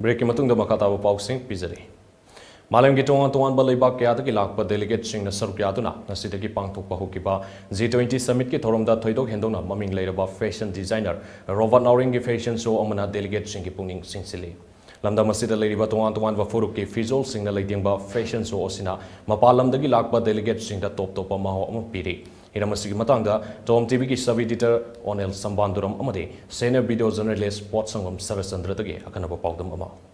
Break की मतुंग दमा खाता वो पाव सिंग की तोान तोहान बल इबाक के आदकी लाख पर देलिगेट सिंग नसर के आदुना नसीते की पांग थोक पहु की बा जी ट्वेंटी समिट की थोरम दा थोई ममिंग लेर डिज़ाइनर रोवर नाउरिंग की फ़ैशन शो अमना देलिगेट सिंग की पुनिंग सिंग सिले लमदा मसीद लेर फुरुक की फिजोल सिंग ना लेटिंग बा फ़ैशन शो ओसिना मपा लमदा की लाख तोप तोप महो पीरी osina mapalamdagi lakpa delegate sing da top top ma ho am piri हिरम मतंग टोम टीवी की सब एडिटर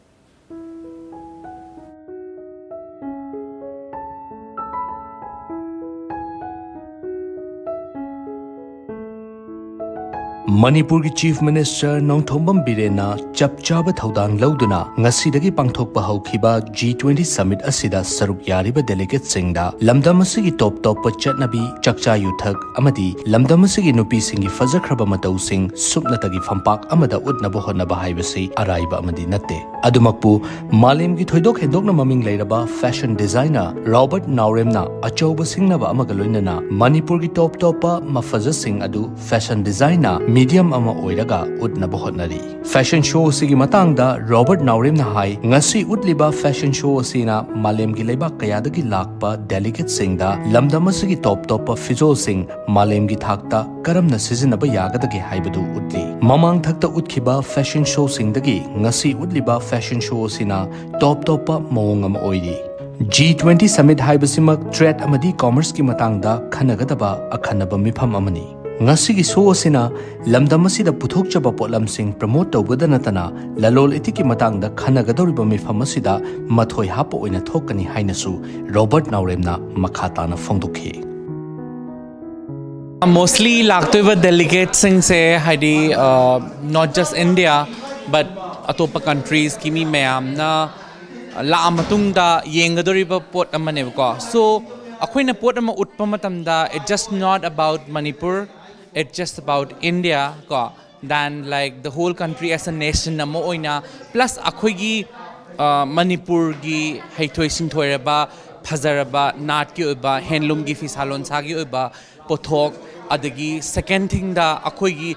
मणिपुर की चीफ मिनिस्टर नौथम बीरेना चप चाब थौदान लौदना पांथोप जी ट्वेंटी समिट सरुक याबेगेट लमदम से टॉप टॉप चटनाबी चक्चा युथक फजख्रब सूनत की फंपा उत्नब हमसे अराब नए मालेम की थोदो हेदोन मिंग फ़ैशन डिज़ाइनर रॉबर्ट नाउरेमना अचौब सिंगनाब लोनना मणिपुर की टॉप तोप मफज सिंह फ़ैशन डिज़ाइनर मीडियम उत्नब हर फ़ैशन शो अंग रॉबर्ट नौरीम है उत्लिब फ़ैशन शो अलम की लेब क्या लाप डेलीगेट लम की टॉप टॉप फिजोल सिंह मालेम की थाक करम सिजनबागदे उत्ली ममांग थक फ़ैशन शो सिंह उत्लिब फ़ैशन शो टॉप टॉप मौंग जी ट्वेंटी समिट है ट्रेड अमी कॉमर्स की खनगद अखनब मिफम na phongdukhi mostly laktoiba delegates sing se haidi uh, not just india but atopa countries kimi mayam na la amatungda yengadoriba pot amane ko so akhoi pot ama utpa matamda it just not about manipur it's just about India ko than like the whole country as a nation na mo plus akhoi gi uh, Manipur gi haithoi sing thoiraba phazaraba nat ki oba handloom gi fisalon sa gi oba pothok adagi. Second thing da gi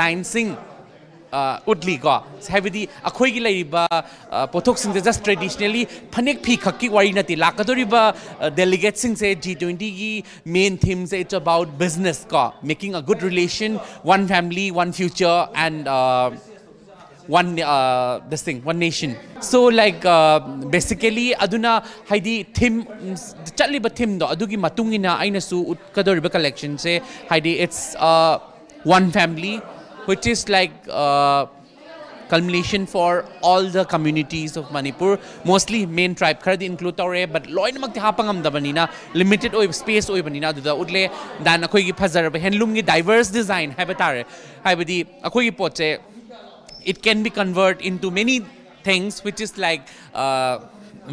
pok to baya bagi design design sing utli ko habidi akhoi gi leiba pothok sing just traditionally phanek phi khakki wari nati lakadori ba delegate sing se G20 gi main themes it's about business ko making a good relation one uh, uh, this thing one nation so like uh, basically aduna haidi theme chaliba theme do adugi matungina aina su utkadoriba collection se haidi it's uh, one family which is like uh, culmination for all the communities of Manipur. Mostly main tribe khara include tore but loinamak ti hapangam da banina limited oi space oi banina du da utle dan akoi gi phazar handloom gi diverse design habatare haibadi akoi gi poche it can be converted into many things which is like uh,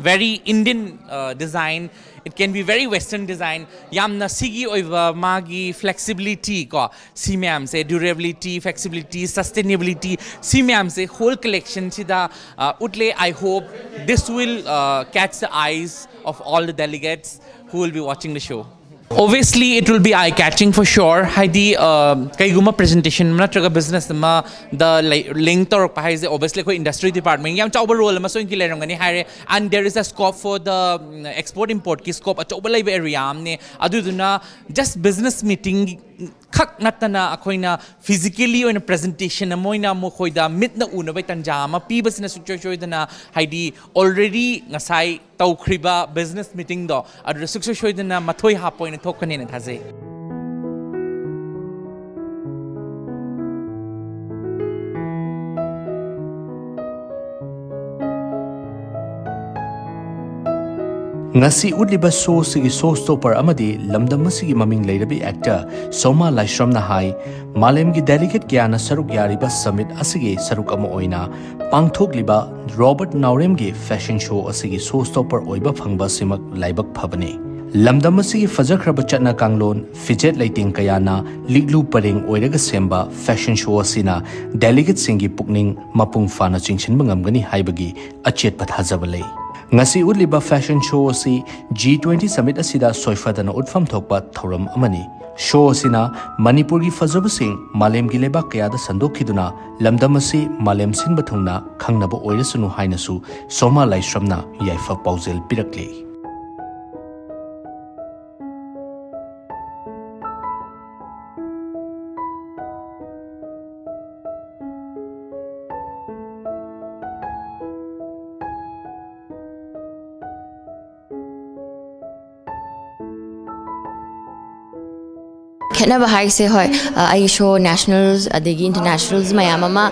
very Indian uh, design it can be very western design. Yamna sigi oiva magi flexibility ko. Si myam se durability flexibility sustainability. Si myam se whole collection sida uh, utle i hope this will uh, catch the eyes of all the delegates who will be watching the show Obviously, it will be eye-catching for sure. Haidi kaiguma presentation mana traga business ma the link to pa haise obviously ko industry department yam chawba role ma so inki leram gani hare and there is a scope for the export import ki scope chawba lai area amne adu duna just business meeting khak natana akoina physically oina presentation amoina mo khoida mitna unabai tanja ma pibasina sukchoi choi dana haidi already ngasai taukhriba business meeting do adu sukchoi choi dana mathoi ngasi utliba show sigi show stopper amadi lamdam masigi maming leirabi actor soma laishram na hai malem gi delegate gyana saruk yariba summit asigi saruk ama oina pangthok liba robert naurem gi fashion show asigi show stopper oiba phangba simak laibak phabane lamdam asigi fajakraba chatna kanglon fijet lighting kayana liglu paring oiraga semba fashion show asina delegate singi pukning mapung fana chingchin bangamgani haibagi achet pathajaba lei ngasi uliba fashion show si G20 summit asida soifadana utfam thokpa thoram amani show asina manipur gi fajab sing malem gi leba kaya da sandok khiduna lamdam asi malem sin bathungna khangnaba oirasunu hainasu ꯈꯦꯠꯅꯕ ꯍꯥꯏꯁꯦ ꯍꯣꯏ ꯑꯩ ꯁꯣ ꯅꯦꯁꯅꯦꯜꯁ ꯑꯗꯒꯤ ꯏꯟꯇꯔꯅꯦꯁꯅꯦꯜꯁ ꯃꯌꯥꯝ ꯑꯃ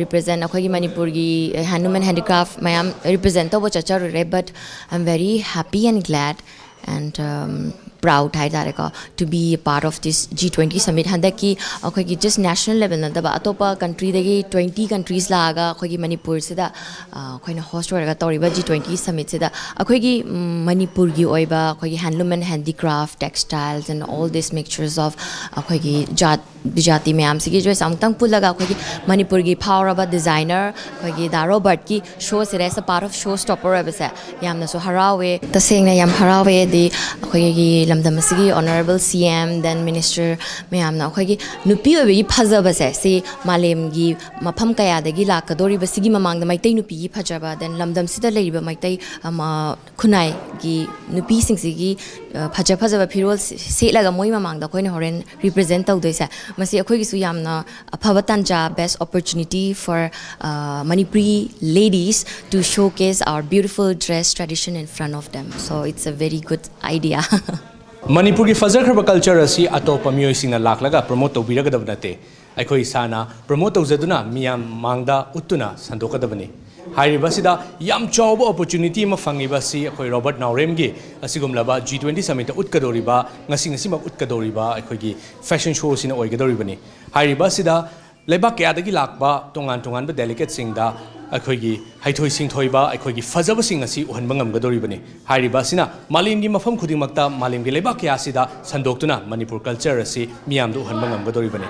ꯔꯤꯄ꯭ꯔꯖꯦꯟ ꯑꯩꯈꯣꯏꯒꯤ ꯃꯅꯤꯄꯨꯔꯒꯤ handloom and handicraft ꯃꯌꯥꯝ ꯔꯤꯄ꯭ꯔꯖꯦꯟ ꯇꯧꯕ ꯆꯠꯆꯔꯨꯔꯦ but I M very happy N glade and um, proud hai haidare to be a part of this G20 summit handa ki akhoi ki just national level na daba atopa country degi 20 countries la aga akhoi manipur se da akhoi na host war ga tori ba G20 summit se da akhoi ki manipur gi oi oiba akhoi handloom and handicraft textiles and all these mixtures of akhoi ki jat bijati mayam se gi jo samtang pulaga akhoi manipur gi phawraba designer akhoi gi da robert ki show se as a part of show stopper ebase yamna so harawe tasengna yam harawe ꯑꯗꯤ ꯑꯩꯈꯣꯏꯒꯤ ꯂꯝꯗꯝ ꯑꯁꯤꯒꯤ honourable ꯁꯤ M then minister ꯃꯌꯥꯝꯅ ꯑꯩꯈꯣꯏꯒꯤ ꯅꯨꯄꯤ ꯑꯣꯏꯕꯒꯤ ꯐꯖꯕꯁꯦ ꯁꯤ ꯃꯥꯂꯦꯝꯒꯤ ꯃꯐꯝ ꯀꯌꯥꯗꯒꯤ ꯂꯥꯛꯀꯗꯧꯔꯤꯕ ꯁꯤꯒꯤ ꯃꯃꯥꯡꯗ ꯃꯩꯇꯩ ꯅꯨꯄꯤꯒꯤ ꯐꯖꯕ ꯗꯦꯟ ꯂꯝꯗꯝꯁꯤꯗ ꯂꯩꯔꯤꯕ ꯃꯩꯇꯩ ꯈꯨꯟꯅꯥꯏꯒꯤ ꯅꯨꯄꯤꯁꯤꯡꯁꯤꯒꯤ ꯐꯖ ꯐꯖꯕ ꯐꯤꯔꯣꯜ ꯁꯦꯠꯂꯒ ꯃꯣꯏ ꯃꯃꯥꯡꯗ ꯑꯩꯈꯣꯏꯅ ꯍꯣꯔꯦꯟ ꯔꯤꯄ꯭ꯔꯖꯦꯟ ꯇꯧꯗꯣꯏꯁꯦ ꯃꯁꯤ ꯑꯩꯈꯣꯏꯒꯤꯁꯨ ꯌꯥꯝꯅ ꯑꯐꯕ ꯇꯥꯟꯖꯥ ꯕꯦꯁ opportunity for Manipuri ladies to so case ꯑꯋꯥꯔ beautiful dress tradition in ꯐ꯭ꯔꯟ of DM so it's uh very good idea. Manipurgi fazakhraba culture asi atopa miyoisingna laklaga promote tawbiragadav nate. Aikoi sana promote tawzaduna miyam mangda uttuna sandokadavani. हाइबसीद यम चाव opportunity फंगीब अखोई Robert नाउरेम की अगुमलब जी twenty summit उत्कदौरीब उत्कदौरीब अखोई fashion show से fashion ꯁꯣ ꯑꯁꯤꯅ ꯑꯣꯏꯒꯗꯧꯔꯤꯕꯅꯤ ꯍꯥꯏꯔꯤꯕ ꯑꯁꯤꯗ ꯂꯩꯕꯥꯛ ꯀꯌꯥꯗꯒꯤ ꯂꯥꯛꯄ ꯇꯣꯉꯥꯟ ꯇꯣꯉꯥꯟꯕ ꯗꯦꯂꯤꯒꯦꯠꯁꯤꯡꯗ ꯑꯩꯈꯣꯏꯒꯤ ꯍꯩꯊꯣꯏ ꯁꯤꯡꯊꯣꯏꯕ ꯑꯩꯈꯣꯏꯒꯤ ꯐꯖꯕꯁꯤꯡ ꯑꯁꯤ ꯎꯍꯟꯕ ꯉꯝꯒꯗꯧꯔꯤꯕꯅꯤ ꯍꯥꯏꯔꯤꯕ ꯑꯁꯤꯅ ꯃꯥꯂꯦꯝꯒꯤ ꯃꯐꯝ ꯈꯨꯗꯤꯡꯃꯛꯇ ꯃꯥꯂꯦꯝꯒꯤ ꯂꯩꯕꯥꯛ ꯀꯌꯥ ꯑꯁꯤꯗ ꯁꯟꯗꯣꯛꯇꯨꯅ ꯃꯅꯤꯄꯨꯔ ꯀꯜꯆꯔ ꯑꯁꯤ ꯃꯤꯌꯥꯝꯗ ꯎꯍꯟꯕ ꯉꯝꯒꯗꯧꯔꯤꯕꯅꯤ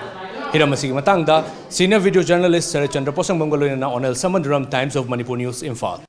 ꯍꯤꯔꯝ ꯑꯁꯤꯒꯤ ꯃꯇꯥꯡꯗ ꯁꯤꯅꯤꯌꯔ ꯚꯤꯗꯤꯑꯣ ꯖꯔꯅꯦꯂꯤꯁ ꯁꯔꯠꯆꯟꯗ꯭ꯔ ꯄꯣꯁꯪꯕꯝꯒ ꯂꯣꯏꯅꯅ ꯑꯣꯅꯦꯜ ꯁꯃꯟꯗꯨꯔꯝ times of Manipur news Imphal